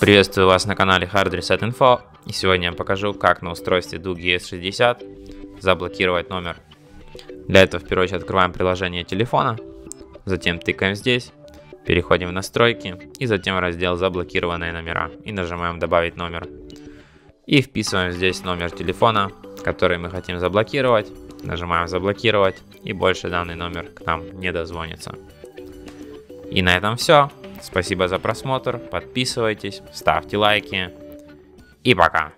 Приветствую вас на канале Hard Reset Info и сегодня я покажу как на устройстве Doog ES60 заблокировать номер. Для этого в первую очередь открываем приложение телефона, затем тыкаем здесь, переходим в настройки и затем в раздел заблокированные номера и нажимаем добавить номер. И вписываем здесь номер телефона, который мы хотим заблокировать, нажимаем заблокировать и больше данный номер к нам не дозвонится. И на этом все. Спасибо за просмотр, подписывайтесь, ставьте лайки и пока.